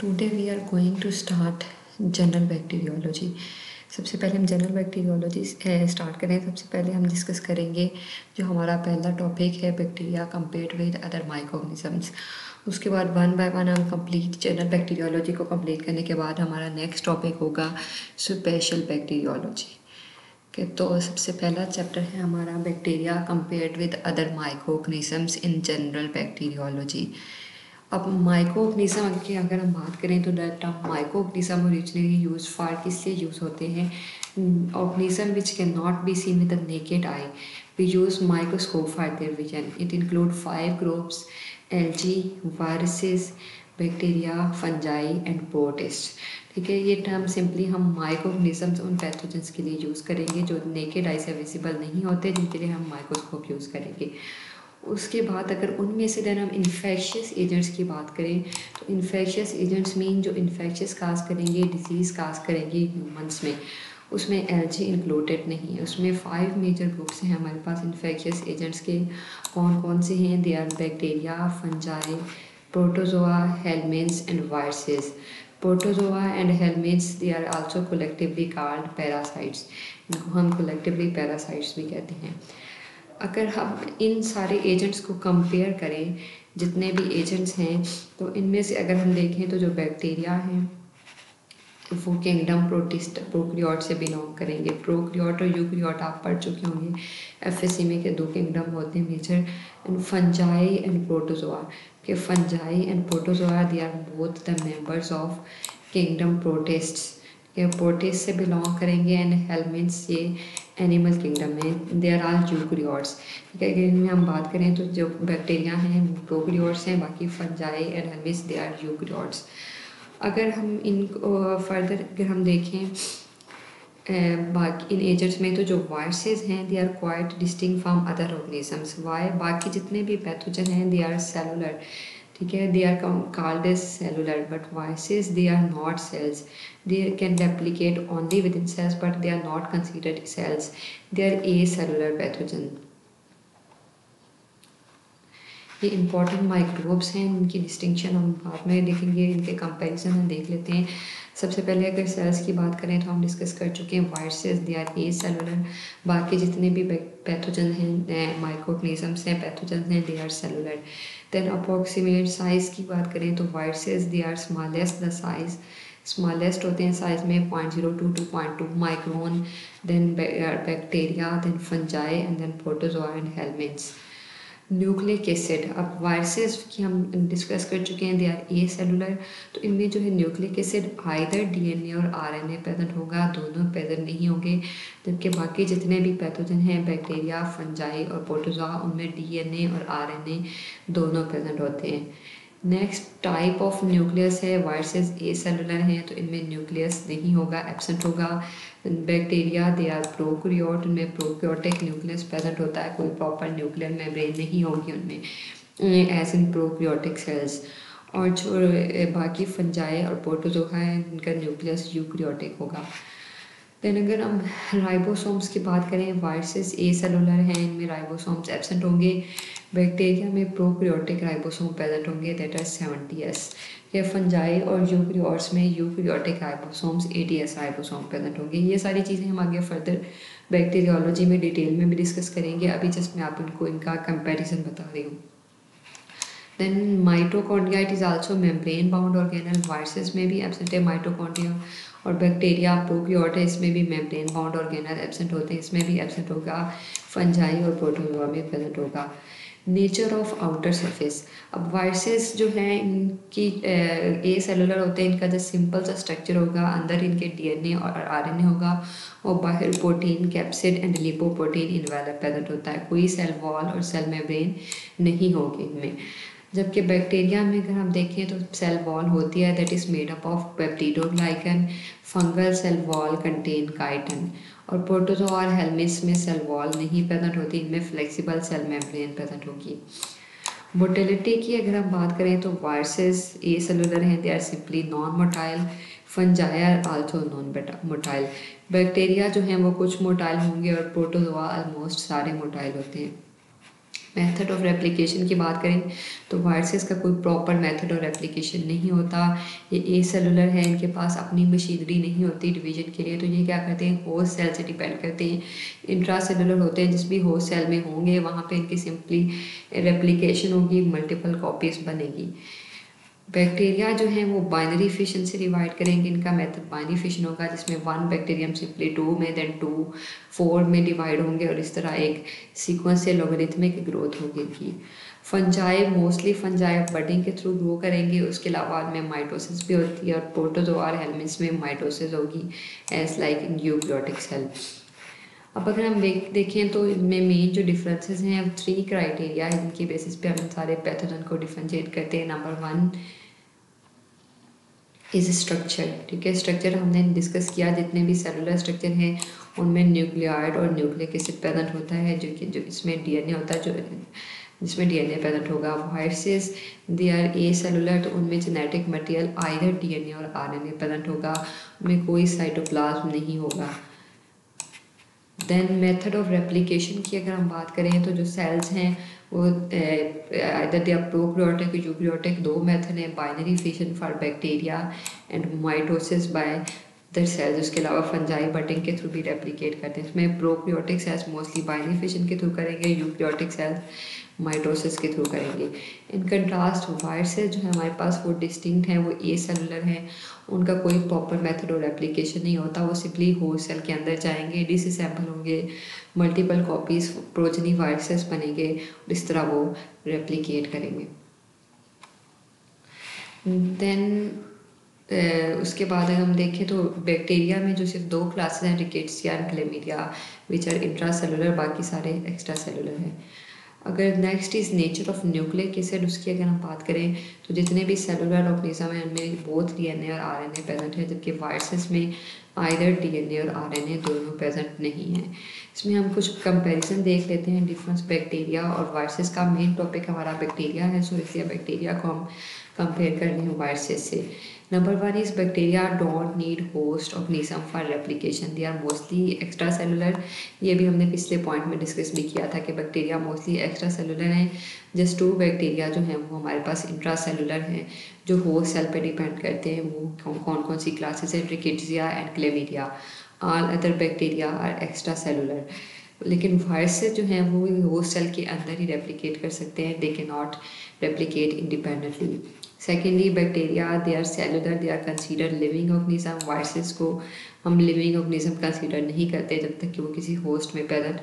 Today we are going to start general bacteriology सबसे पहले हम जनरल बैक्टीरियोलॉजी स्टार्ट करें। सबसे पहले हम डिस्कस करेंगे जो हमारा पहला टॉपिक है bacteria compared with other microorganisms उसके बाद वन बाय वन हम कंप्लीट जनरल बैक्टीरियोलॉजी को कंप्लीट करने के बाद हमारा नेक्स्ट टॉपिक होगा स्पेशल बैक्टीरियोलॉजी के तो सबसे पहला चैप्टर है हमारा bacteria compared with other microorganisms in general bacteriology अब माइक्रोनिज़म की अगर हम बात करें तो term microorganism originally use for किस लिए यूज़ होते हैं? Organism which can not be seen with naked I we use microscope for their vision it include five groups algae viruses bacteria fungi and protist ठीक है, ये term simply हम माइक्रोनिज़म्स उन pathogens के लिए यूज़ करेंगे जो नेकेड आई से विजिबल नहीं होते, जिनके लिए हम माइक्रोस्कोप यूज़ करेंगे। उसके बाद अगर उनमें से देन हम इन्फेक्शियस एजेंट्स की बात करें तो इन्फेक्शियस एजेंट्स मीन जो इन्फेक्शियस काज करेंगे डिज़ीज़ काज करेंगे ह्यूमंस में, उसमें एलजी इंक्लूडेड नहीं है। उसमें फाइव मेजर ग्रुप्स हैं हमारे पास इन्फेक्शियस एजेंट्स के। कौन कौन से हैं? They are bacteria fungi protozoa helminths and viruses protozoa and helminths they are also collectively called parasites इनको हम कलेक्टिवली पैरासाइट्स भी कहते हैं। अगर हम इन सारे एजेंट्स को कंपेयर करें, जितने भी एजेंट्स हैं तो इनमें से अगर हम देखें तो जो बैक्टीरिया हैं वो किंगडम प्रोटिस्ट प्रोक्रियोट से बिलोंग करेंगे। प्रोक्रियोट और यूक्रियोट आप पढ़ चुके होंगे। एफ़ एस में के दो किंगडम होते हैं major and fungi and protozoa के fungi and protozoa they are both the members of kingdom protist के प्रोटिस्ट से बिलोंग करेंगे एंड हेलमेंट्स ये एनिमल किंगडम में दे आर आल यूक्रियोट्स ठीक है इनमें हम बात करें तो जो बैक्टीरिया हैं प्रोक्रियोट्स हैं, बाकी fungi and helminths they are eukaryotes अगर हम इन फर्दर अगर हम देखें बाकी इन एजेंट्स में तो जो वायरसेस हैं they are quite distinct from other organisms why बाकी जितने भी पैथोजन हैं दे आर सेलुलर ठीक है they are called as cellular but viruses they are not cells they can replicate only within cells but they are not considered cells they are acellular pathogen ये important microbes हैं इनकी distinction हम बाद में देखेंगे, इनके कंपैरिजन हम देख लेते हैं। सबसे पहले अगर सेल्स की बात करें तो हम डिस्कस कर चुके हैं viruses they are acellular बाकी जितने भी पैथोजन हैं माइक्रोनिज़म्स हैं पैथोजन हैं they are cellular then approximate size की बात करें तो viruses they are smallest the size smallest होते हैं साइज़ में point zero two two point two micron then bacteria then fungi and then protozoa and helminths nucleic acid. अब viruses की हम डिस्कस कर चुके हैं दे आर ए सेलुलर तो इनमें जो है न्यूक्लिक एसिड आइदर डीएनए और आरएनए प्रेजेंट होगा, दोनों पैदल नहीं होंगे, जबकि बाकी जितने भी पैथोजन हैं बैक्टीरिया फंजाई और पोटोजा उनमें डीएनए और आरएनए दोनों प्रेजेंट होते हैं। नेक्स्ट टाइप ऑफ़ न्यूक्लियस है वायरसेस ए सेलुलर हैं तो इनमें न्यूक्लियस नहीं होगा एबसेंट होगा। बैक्टीरिया दे आर प्रोक्रियोट उनमें प्रोक्रियोटिक न्यूक्लियस प्रेजेंट होता है, कोई प्रॉपर न्यूक्लियर मेम्ब्रेन नहीं होगी उनमें। एज इन प्रोक्रियोटिक सेल्स और जो बाकी फंजाए और पोटोजोहा है, इनका न्यूक्लियस यूक्रियोटिक होगा। देन अगर हम राइबोसोम्स की बात करें वायरसेस ए सेलुलर हैं, इनमें राइबोसोम्स एबसेंट होंगे। बैक्टीरिया में प्रोक्रियोटिक राइबोसोम प्रेजेंट होंगे दैट आर सेवेंटी एस या फंजाई और यूक्रियोट्स में eukaryotic ribosomes eighty S ribosome present होंगे। ये सारी चीज़ें हम आगे फर्दर बैक्टीरियोलॉजी में डिटेल में भी डिस्कस करेंगे। अभी जस्ट मैं आप इनको, इनका कंपेरिजन बता रही हूँ। Then mitochondria it is also membrane bound organelle viruses में भी एबसेंट है। माइटोकॉन्ड्रिया और बैक्टीरिया प्रोक्रियोट है इसमें भी मेम्ब्रेन बाउंड ऑर्गेनल एबसेंट होते हैं। इसमें भी एबसेंट होगा फंजाई और प्रोटोजोआ में प्रेजेंट होगा। नेचर ऑफ़ आउटर सरफेस अब वायरसेस जो हैं, इनकी ए सेलुलर होते हैं, इनका जो सिंपल सा स्ट्रक्चर होगा, अंदर इनके डीएनए और आरएनए होगा, और बाहर protein capsid and lipoprotein envelope present होता है। कोई सेल वॉल और सेल मेम्ब्रेन नहीं होगी इनमें। जबकि बैक्टीरिया में अगर हम देखें तो सेल वॉल होती है that is made up of peptidoglycan fungal cell wall contain chitin और प्रोटोजोआ और हेलमिस में सेल वॉल नहीं प्रेजेंट होती, इनमें फ्लेक्सिबल सेल मेम्ब्रेन प्रेजेंट होगी। मोटेलिटी की अगर हम बात करें तो वायरसेस ए सेलुलर हैं they are simply non motile fungi also non motile bacteria जो हैं वो कुछ मोटाइल होंगे और प्रोटोजोआ ऑलमोस्ट सारे मोटाइल होते हैं। मेथड ऑफ़ रेप्लिकेशन की बात करें तो वायरसेस का कोई प्रॉपर मेथड ऑफ़ रेप्लिकेशन नहीं होता। ये ए सेलुलर है, इनके पास अपनी मशीनरी नहीं होती डिवीज़न के लिए तो ये क्या करते हैं? होस्ट सेल से डिपेंड करते हैं। इंट्रा सेलुलर होते हैं, जिस भी होस्ट सेल में होंगे, वहाँ पे इनकी सिंपली रेप्लिकेशन होगी मल्टीपल कॉपीज बनेगी। बैक्टीरिया जो है वो बाइनरी फिशन से डिवाइड करेंगे, इनका मेथड बाइनरी फिशन होगा, जिसमें वन बैक्टीरियम सिंपली टू में देन टू फोर में डिवाइड होंगे और इस तरह एक सीक्वेंस से लोगरिथमिक ग्रोथ होगी इनकी फंजाई मोस्टली फंजाई बडिंग के थ्रू ग्रो करेंगे, उसके अलावा में माइटोसिस भी होती है और प्रोटोजोआर हेलमेंट्स में माइटोसिस होगी as like in eukaryotic cell अब अगर हम देख तो इनमें मेन जो डिफरेंसेस हैं थ्री क्राइटेरिया जिनकी बेसिस पे हम सारे पैथोजन को डिफ्रेंशिएट करते हैं. नंबर वन इज़ स्ट्रक्चर ठीक है? स्ट्रक्चर हमने डिस्कस किया, जितने भी सेलुलर स्ट्रक्चर हैं, उनमें न्यूक्लियाइड और न्यूक्लिक एसिड प्रेजेंट होता है, जो कि, जो इसमें डीएनए होता है, जो, जिसमें डीएनए प्रेजेंट होगा। Viruses they are acellular तो उनमें जेनेटिक मटेरियल आइदर डीएनए और आरएनए प्रेजेंट होगा। उनमें कोई साइटोप्लाज्म नहीं होगा। देन मेथड ऑफ़ रेप्लिकेशन की अगर हम बात करें तो जो सेल्स हैं वो इधर दे प्रोक्रियोटिक यूक्रियोटिक दो मेथड हैं binary fission for bacteria and mitosis by their cells उसके अलावा फंजाई बटिंग के थ्रू भी रेप्लिकेट करते हैं। इसमें prokaryotic cells mostly binary fission के थ्रू करेंगे यूक्रियोटिक सेल्स माइटोसिस के थ्रू करेंगे। इन कंट्रास्ट वायरसेस जो है, हमारे पास वो डिस्टिंक्ट हैं, वो ए सेलुलर हैं। उनका कोई प्रॉपर मेथड और एप्लीकेशन नहीं होता। वो सिंपली होस्ट सेल के अंदर जाएँगे डिसम्बल होंगे। मल्टीपल कॉपीज प्रोजनी वायरसेस बनेंगे, और इस तरह वो रेप्लिकेट करेंगे। देन उसके बाद अगर हम देखें तो बैक्टीरिया में जो सिर्फ़ दो क्लासेस हैं rickettsia and chlamydia which are intra cellular बाकी सारे एक्स्ट्रा सेलुलर हैं। अगर next is nature of nucleic acid उसकी अगर हम बात करें तो जितने भी सेलुलर ऑर्गेनिज्म हैं, उनमें बोथ ए और आर एन ए प्रेजेंट है, जबकि वायरसेस में आइदर डी एन ए और आर एन ए दोनों प्रेजेंट नहीं है। इसमें हम कुछ कंपैरिजन देख लेते हैं डिफरेंस बैक्टीरिया और वायरसेस का मेन टॉपिक हमारा बैक्टीरिया है सो इसलिए बैक्टीरिया को हम कंपेयर कर रहे हैं वायरसेस से। Number one is bacteria don't need host organism for replication. They are mostly extracellular. ये भी हमने पिछले पॉइंट में डिस्कस भी किया था कि बैक्टीरिया मोस्टली एक्स्ट्रा सेलुलर हैं। जस्ट टू बैक्टीरिया जो हैं, वो हमारे पास इंट्रा सेलुलर हैं, जो होस्ट सेल पे डिपेंड करते हैं। वो कौन कौन कौन सी क्लासेस हैं? Rickettsia and chlamydia all other bacteria are extra cellular लेकिन वायरसेस जो हैं, वो होस्ट सेल के अंदर ही रेप्लिकेट कर सकते हैं। They can not replicate independently secondly bacteria they are cellular they are consider living organism viruses को हम लिविंग ऑर्गेनिज्म कंसीडर नहीं करते जब तक कि वो किसी होस्ट में प्रेजेंट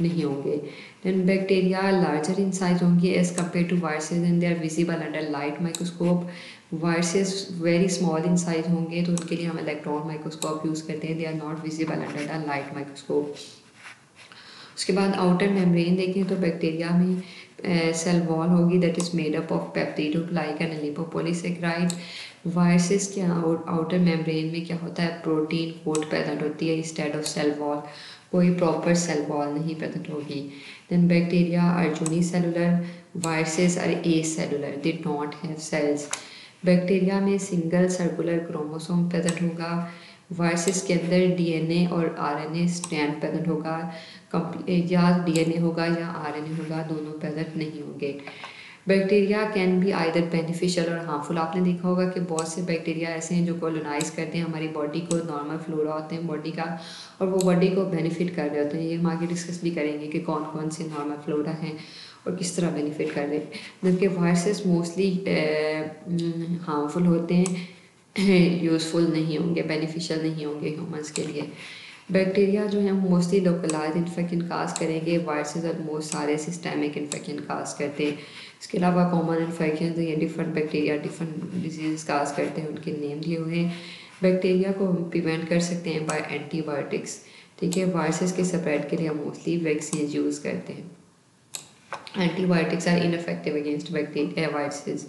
नहीं होंगे। Then bacteria larger in size होंगे as compare to viruses and they are visible under light microscope viruses very small in size होंगे तो उनके लिए हम इलेक्ट्रॉन माइक्रोस्कोप यूज़ करते हैं। They are not visible under the light microscope उसके बाद आउटर मेम्ब्रेन देखें तो बैक्टीरिया में सेल वॉल होगी that is made up of peptidoglycan and lipopolysaccharide viruses के आउटर मेम्ब्रेन में क्या होता है? प्रोटीन कोट पैदा होती है इंस्टेड ऑफ़ सेल वॉल कोई प्रॉपर सेल वॉल नहीं प्रेजेंट होगी। Then bacteria are cellular viruses are acellular they don't have cells bacteria में सिंगल सर्कुलर क्रोमोसोम प्रेजेंट होगा। वायरसेस के अंदर डीएनए और आरएनए स्ट्रैंड प्रेजेंट होगा या डीएनए होगा या आरएनए होगा, दोनों प्रेजेंट नहीं होंगे। Bacteria can be either beneficial और हार्मफुल आपने देखा होगा कि बहुत से बैक्टीरिया ऐसे हैं जो कोलोनाइज करते हैं, हमारी बॉडी को नॉर्मल फ्लोरा होते हैं बॉडी का, और वो बॉडी को बेनिफिट कर रहे होते हैं। ये हम आगे डिस्कस भी करेंगे कि कौन कौन से नॉर्मल फ्लोरा हैं और किस तरह बेनिफिट कर रहे हैं। जबकि वायरसेस मोस्टली हार्मफुल होते हैं। यूज़फुल नहीं होंगे बेनिफिशियल नहीं होंगे ह्यूमंस के लिए। बैक्टीरिया जो है मोस्टली लोकलाइज इन्फेक्शन काज करेंगे। वायरसेस और मोस्ट सारे सिस्टेमिक इन्फेक्शन काज करते हैं। इसके अलावा कॉमन इन्फेक्शन ये different bacteria different disease cause करते हैं। उनके नेम दिए हुए हैं। बैक्टीरिया को हम प्रिवेंट कर सकते हैं बाय एंटीबायोटिक्स ठीक है? वायरसेस के स्प्रेड के लिए हम मोस्टली वैक्सीन यूज़ करते हैं। Antibiotics are ineffective against bacteria viruses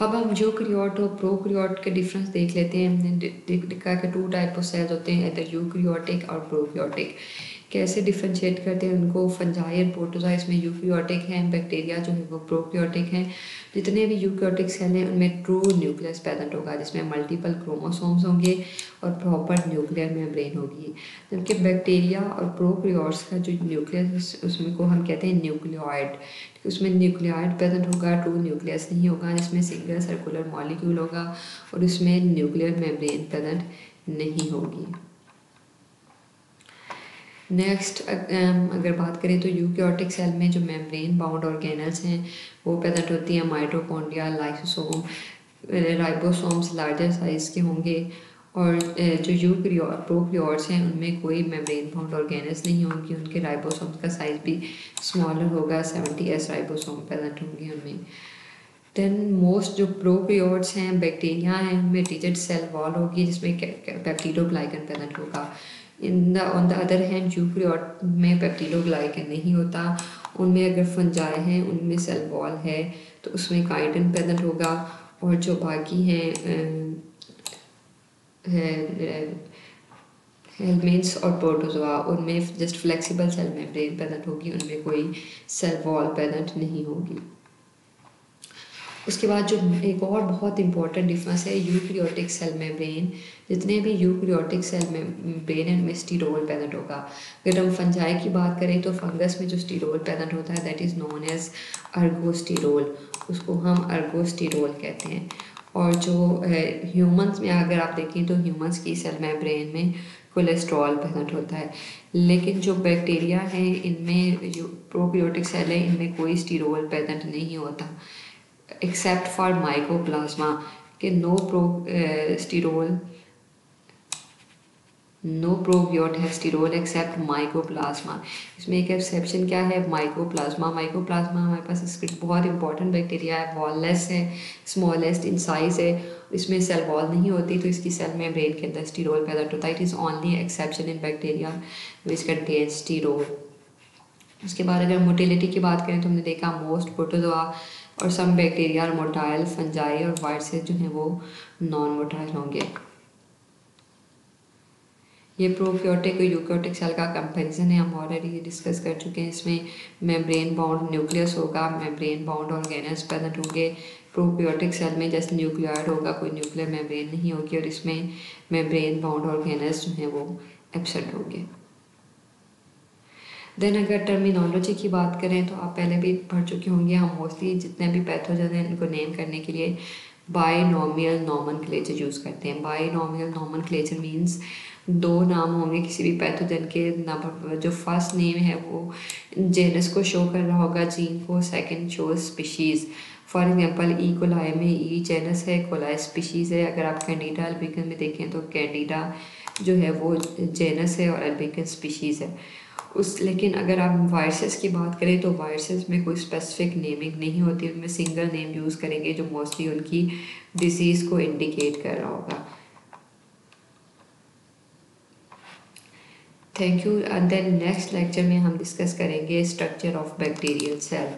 अब हम यूक्रियोट और प्रोक्रियोट के डिफरेंस देख लेते हैं। हमने देखा कि टू टाइप ऑफ़ सेल्स होते हैं इधर यूक्रियोटिक और प्रोक्रियोटिक कैसे डिफ्रेंशिएट करते हैं उनको? फंजाई और प्रोटोजा इसमें यूक्रियोटिक हैं बैक्टीरिया जो है वो प्रोक्रियोटिक हैं। जितने भी यूक्रियोटिक सेल हैं, उनमें ट्रू न्यूक्लियस प्रेजेंट होगा, जिसमें मल्टीपल क्रोमोसोम्स होंगे और प्रॉपर न्यूक्लियर मेम्ब्रेन होगी। जबकि बैक्टीरिया और प्रोक्रियोट्स का जो न्यूक्लियस उसमें को हम कहते हैं न्यूक्लियोइड उसमें न्यूक्लियाइड प्रेजेंट होगा ट्रू न्यूक्लियस नहीं होगा, जिसमें सिंगल सर्कुलर मॉलिक्यूल होगा और उसमें न्यूक्लियर मेम्ब्रेन प्रेजेंट नहीं होगी। नेक्स्ट अगर बात करें तो यूक्योटिक सेल में जो मेम्ब्रेन बाउंड ऑर्गेनल्स हैं, वो प्रेजेंट होती हैं mitochondria lysosome ribosomes larger size के होंगे। और जो यू प्रोक्रियोट्स हैं, उनमें कोई मेम्ब्रेन बाउंड ऑर्गेनल्स नहीं होंगे, उनके राइबोसोम्स का साइज़ भी स्मॉलर होगा सेवेंटी एस राइबोसोम प्रेजेंट होंगे उनमें। देन मोस्ट जो प्रोक्रियोट्स हैं बैक्टीरिया हैं, उनमें डिजिट सेल वॉल होगी, जिसमें पेप्टिडोग्लाइकन प्रेजेंट होगा। In the on the other hand eukaryote में पेप्टिडोग्लाइकन नहीं होता उनमें अगर फंजाए हैं, उनमें सेल वॉल है तो उसमें काइटन प्रेजेंट होगा और जो बाकी हैं हेलमेंट्स और प्रोटोजोआ उनमें just flexible cell membrane present होगी, उनमें कोई सेल वॉल प्रेजेंट नहीं होगी। उसके बाद जो एक और बहुत इंपॉर्टेंट डिफरेंस है यूक्रियोटिक सेल मेम्ब्रेन जितने भी यूक्रियोटिक सेल में ब्रेन है उनमें स्टीरोल प्रेजेंट होगा। अगर हम फंजाई की बात करें तो फंगस में जो स्टीरोल प्रेजेंट होता है that is known as ergosterol उसको हम अर्गोस्टीरोल कहते हैं। और जो ह्यूमंस में अगर आप देखें तो ह्यूमंस की सेल मेम्ब्रेन में कोलेस्ट्रॉल प्रेजेंट होता है। लेकिन जो बैक्टीरिया है, इनमें, जो प्रोबियोटिक सेल है, इनमें कोई स्टीरोल प्रेजेंट नहीं होता। Except for mycoplasma, कि no pro sterol no prokaryote है स्टीरोल एक्सेप्ट माइकोप्लाज्मा इसमें एक एक्सेप्शन क्या है? माइकोप्लाज्मा माइकोप्लाज्मा हमारे पास इसके बहुत इंपॉर्टेंट बैक्टीरिया है वॉललेस है स्मॉलेस्ट इन साइज़ है, इसमें सेल वॉल नहीं होती तो इसकी सेल में ब्रेन के अंदर स्टीरोल पैदा होता है. It is only exception in bacteria which contain sterol उसके बाद अगर मोटिलिटी की बात करें तो हमने देखा मोस्ट प्रोटोजोआ और सम बैक्टीरिया और मोटाइल फंजाई और वायरसेस जो हैं वो नॉन मोटाइल होंगे। ये प्रोक्योटिक और यूक्योटिक सेल का कंपैरिजन है, हम ऑलरेडी डिस्कस कर चुके हैं। इसमें मेम्ब्रेन बाउंड न्यूक्लियस होगा मेम्ब्रेन बाउंड ऑर्गेनल्स प्रेजेंट होंगे। प्रोक्योटिक सेल में जैसे न्यूक्लियाइड होगा, कोई न्यूक्लियर मेम्ब्रेन नहीं होगी और इसमें मेम्ब्रेन बाउंड ऑर्गेनल्स जो हैं वो एबसेंट होंगे। देन अगर टर्मिनोलॉजी की बात करें तो आप पहले भी पढ़ चुके होंगे, हम मोस्टली जितने भी पैथोजन हैं इनको नेम करने के लिए binomial nomenclature use करते हैं। बायनोमियल नॉमन क्लेचर मीन्स दो नाम होंगे किसी भी पैथोजन के नंबर जो फ़र्स्ट नेम है वो जेनस को शो कर रहा होगा जीन को second show species for example E coli में ई जेनस है कोलाई स्पीशीज़ है। अगर आप कैंडिडा अल्बिकन में देखें तो कैंडिडा जो है वो जेनस है और अल्बिकन स्पीशीज़ है। उस, लेकिन अगर आप वायरसेस की बात करें तो वायरसेस में कोई स्पेसिफिक नेमिंग नहीं होती, उनमें सिंगल नेम यूज़ करेंगे जो मोस्टली उनकी डिज़ीज़ को इंडिकेट कर रहा होगा। Thank you and then next lecture में हम डिस्कस करेंगे स्ट्रक्चर ऑफ़ बैक्टीरियल सेल